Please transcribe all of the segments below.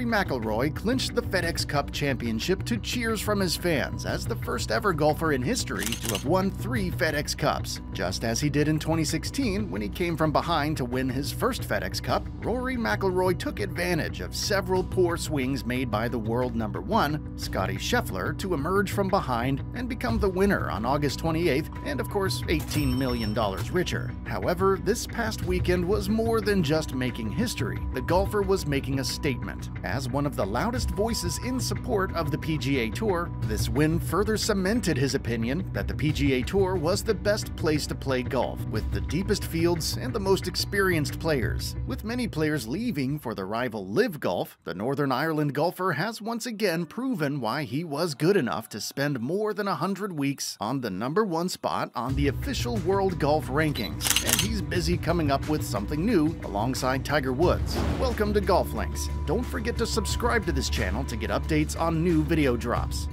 Rory McIlroy clinched the FedEx Cup championship to cheers from his fans as the first ever golfer in history to have won three FedEx Cups. Just as he did in 2016 when he came from behind to win his first FedEx Cup, Rory McIlroy took advantage of several poor swings made by the world number one, Scottie Scheffler, to emerge from behind and become the winner on August 28th and of course $18 million richer. However, this past weekend was more than just making history. The golfer was making a statement. As one of the loudest voices in support of the PGA Tour, this win further cemented his opinion that the PGA Tour was the best place to play golf, with the deepest fields and the most experienced players. With many players leaving for the rival LIV Golf, the Northern Ireland golfer has once again proven why he was good enough to spend more than 100 weeks on the number one spot on the official World Golf Rankings, and he's busy coming up with something new alongside Tiger Woods. Welcome to Golf Links. Don't forget to subscribe to this channel to get updates on new video drops.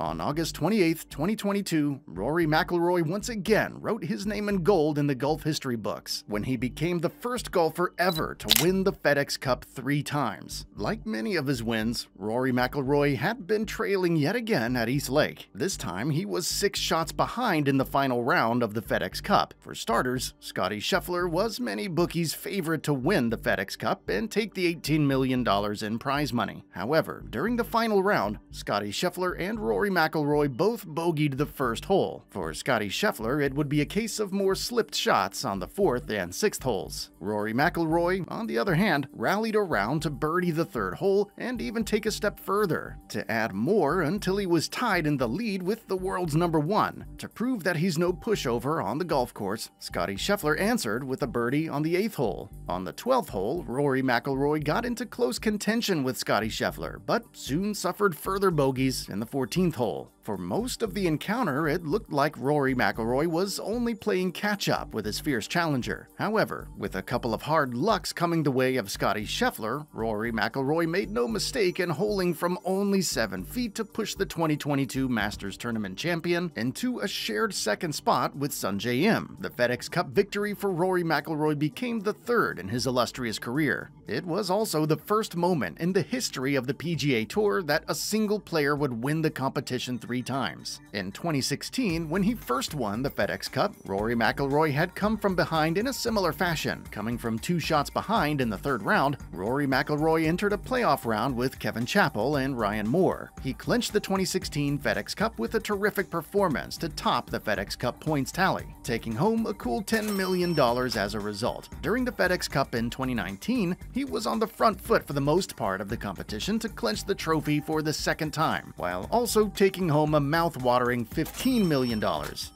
On August 28, 2022, Rory McIlroy once again wrote his name in gold in the golf history books when he became the first golfer ever to win the FedEx Cup three times. Like many of his wins, Rory McIlroy had been trailing yet again at East Lake. This time, he was six shots behind in the final round of the FedEx Cup. For starters, Scottie Scheffler was many bookies' favorite to win the FedEx Cup and take the $18 million in prize money. However, during the final round, Scottie Scheffler and Rory McIlroy both bogeyed the first hole. For Scottie Scheffler, it would be a case of more slipped shots on the fourth and sixth holes. Rory McIlroy, on the other hand, rallied around to birdie the third hole and even take a step further, to add more until he was tied in the lead with the world's number one. To prove that he's no pushover on the golf course, Scottie Scheffler answered with a birdie on the eighth hole. On the 12th hole, Rory McIlroy got into close contention with Scotty Scheffler, but soon suffered further bogeys in the 14th hole. For most of the encounter, it looked like Rory McIlroy was only playing catch-up with his fierce challenger. However, with a couple of hard lucks coming the way of Scottie Scheffler, Rory McIlroy made no mistake in holing from only 7 feet to push the 2022 Masters Tournament champion into a shared second spot with Sungjae Im. The FedEx Cup victory for Rory McIlroy became the third in his illustrious career. It was also the first moment in the history of the PGA Tour that a single player would win the competition three times. In 2016, when he first won the FedEx Cup, Rory McIlroy had come from behind in a similar fashion. Coming from two shots behind in the third round, Rory McIlroy entered a playoff round with Kevin Chappell and Ryan Moore. He clinched the 2016 FedEx Cup with a terrific performance to top the FedEx Cup points tally, taking home a cool $10 million as a result. During the FedEx Cup in 2019, he was on the front foot for the most part of the competition to clinch the trophy for the second time, while also taking home a mouth-watering $15 million.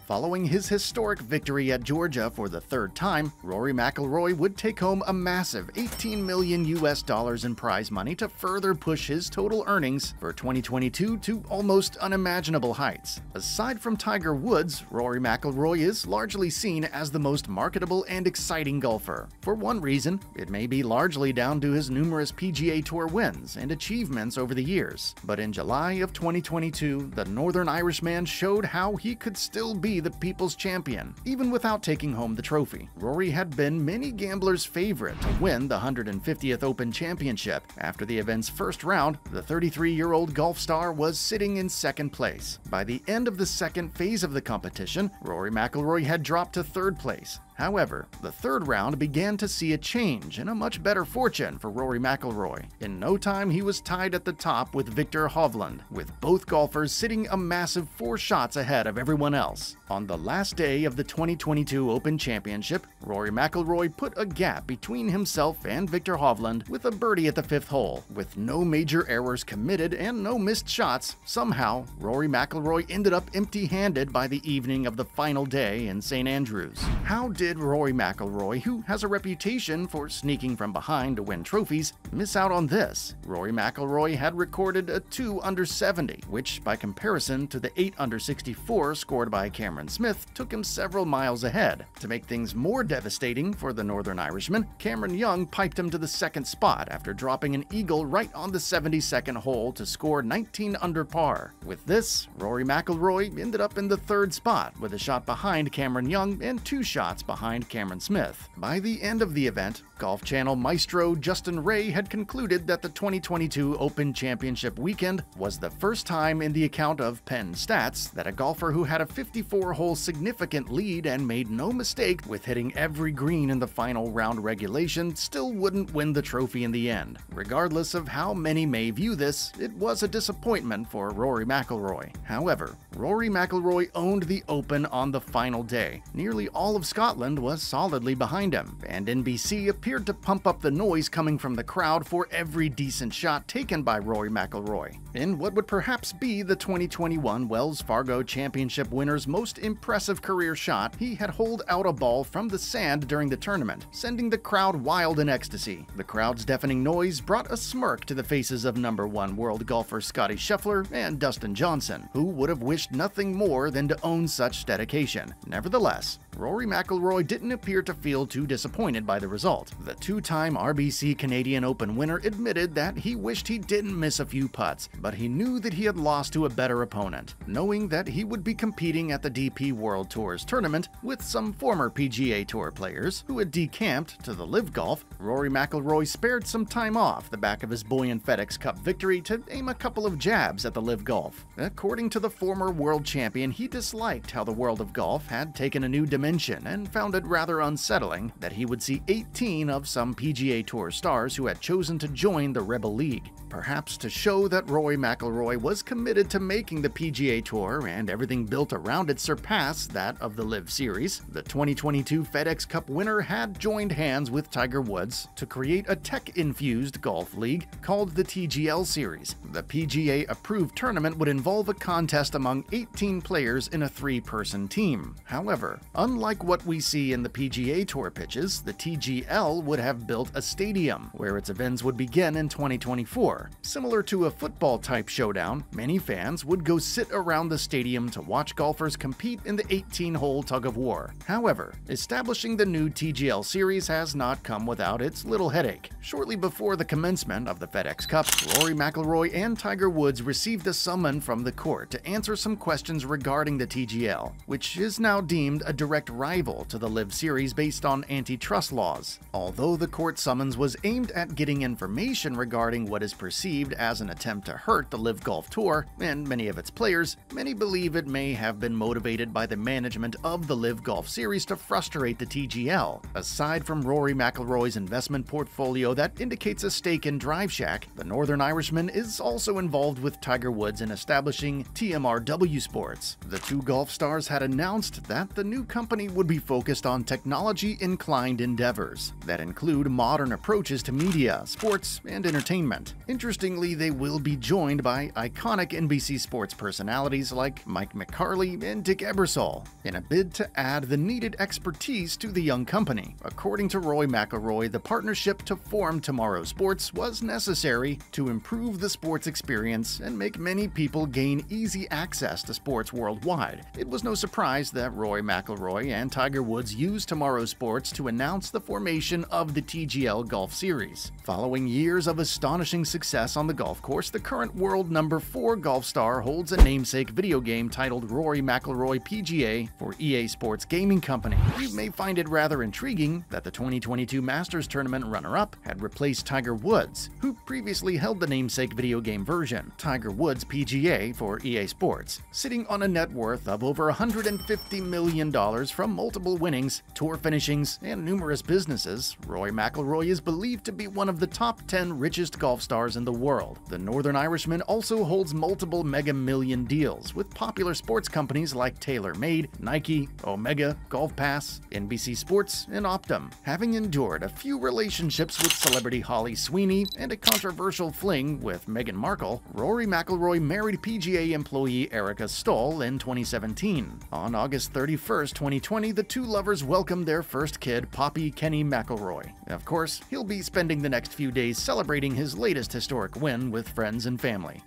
Following his historic victory at Georgia for the third time, Rory McIlroy would take home a massive 18 million US dollars in prize money to further push his total earnings for 2022 to almost unimaginable heights. Aside from Tiger Woods, Rory McIlroy is largely seen as the most marketable and exciting golfer. For one reason, it may be largely down to his numerous PGA Tour wins and achievements over the years. But in July of 2022, the Northern Irishman showed how he could still be the people's champion, even without taking home the trophy. Rory had been many gamblers' favorite to win the 150th Open Championship. After the event's first round, the 33-year-old golf star was sitting in second place. By the end of the second phase of the competition, Rory McIlroy had dropped to third place. However, the third round began to see a change and a much better fortune for Rory McIlroy. In no time, he was tied at the top with Viktor Hovland, with both golfers sitting a massive four shots ahead of everyone else. On the last day of the 2022 Open Championship, Rory McIlroy put a gap between himself and Viktor Hovland with a birdie at the fifth hole. With no major errors committed and no missed shots, somehow, Rory McIlroy ended up empty-handed by the evening of the final day in St. Andrews. How did did Rory McIlroy, who has a reputation for sneaking from behind to win trophies, miss out on this? Rory McIlroy had recorded a 2 under 70, which by comparison to the 8 under 64 scored by Cameron Cameron Smith took him several miles ahead. To make things more devastating for the Northern Irishman, Cameron Young piped him to the second spot after dropping an eagle right on the 72nd hole to score 19 under par. With this, Rory McIlroy ended up in the third spot with a shot behind Cameron Young and two shots behind Cameron Smith. By the end of the event, Golf Channel maestro Justin Ray had concluded that the 2022 Open Championship weekend was the first time in the account of Penn Stats that a golfer who had a 54 hole significant lead and made no mistake with hitting every green in the final round regulation still wouldn't win the trophy in the end. Regardless of how many may view this, it was a disappointment for Rory McIlroy. However, Rory McIlroy owned the Open on the final day. Nearly all of Scotland was solidly behind him, and NBC appeared to pump up the noise coming from the crowd for every decent shot taken by Rory McIlroy. In what would perhaps be the 2021 Wells Fargo Championship winner's most impressive career shot, he had holed out a ball from the sand during the tournament, sending the crowd wild in ecstasy. The crowd's deafening noise brought a smirk to the faces of number one world golfer Scottie Scheffler and Dustin Johnson, who would have wished nothing more than to own such dedication. Nevertheless, Rory McIlroy didn't appear to feel too disappointed by the result. The two-time RBC Canadian Open winner admitted that he wished he didn't miss a few putts, but he knew that he had lost to a better opponent, knowing that he would be competing at the DP World Tours tournament with some former PGA Tour players who had decamped to the LIV Golf. Rory McIlroy spared some time off the back of his buoyant FedEx Cup victory to aim a couple of jabs at the LIV Golf. According to the former world champion, he disliked how the world of golf had taken a new dimension dimension and found it rather unsettling that he would see 18 of some PGA Tour stars who had chosen to join the Rebel League. Perhaps to show that Roy McIlroy was committed to making the PGA Tour and everything built around it surpass that of the LIV Series, the 2022 FedEx Cup winner had joined hands with Tiger Woods to create a tech-infused golf league called the TGL Series. The PGA-approved tournament would involve a contest among 18 players in a three-person team. However, Unlike what we see in the PGA Tour pitches, the TGL would have built a stadium, where its events would begin in 2024. Similar to a football-type showdown, many fans would go sit around the stadium to watch golfers compete in the 18-hole tug-of-war. However, establishing the new TGL series has not come without its little headache. Shortly before the commencement of the FedEx Cup, Rory McIlroy and Tiger Woods received a summon from the court to answer some questions regarding the TGL, which is now deemed a direct rival to the LIV series based on antitrust laws. Although the court summons was aimed at getting information regarding what is perceived as an attempt to hurt the LIV Golf Tour and many of its players, many believe it may have been motivated by the management of the LIV Golf Series to frustrate the TGL. Aside from Rory McIlroy's investment portfolio that indicates a stake in Drive Shack, the Northern Irishman is also involved with Tiger Woods in establishing TMRW Sports. The two golf stars had announced that the new company company would be focused on technology-inclined endeavors that include modern approaches to media, sports, and entertainment. Interestingly, they will be joined by iconic NBC sports personalities like Mike McCarley and Dick Ebersol in a bid to add the needed expertise to the young company. According to Roy McIlroy, the partnership to form Tomorrow Sports was necessary to improve the sports experience and make many people gain easy access to sports worldwide. It was no surprise that Roy McIlroy and Tiger Woods used Tomorrow Sports to announce the formation of the TGL Golf Series. Following years of astonishing success on the golf course, the current world number 4 golf star holds a namesake video game titled Rory McIlroy PGA for EA Sports Gaming Company. You may find it rather intriguing that the 2022 Masters Tournament runner-up had replaced Tiger Woods, who previously held the namesake video game version, Tiger Woods PGA for EA Sports, sitting on a net worth of over $150 million from multiple winnings, tour finishings, and numerous businesses, Roy McIlroy is believed to be one of the top 10 richest golf stars in the world. The Northern Irishman also holds multiple mega million deals with popular sports companies like TaylorMade, Nike, Omega, Golf Pass, NBC Sports, and Optum. Having endured a few relationships with celebrity Holly Sweeney and a controversial fling with Meghan Markle, Rory McIlroy married PGA employee Erica Stoll in 2017. On August 31, 2020, 2020, the two lovers welcomed their first kid, Poppy Kenny McIlroy. Of course, he'll be spending the next few days celebrating his latest historic win with friends and family.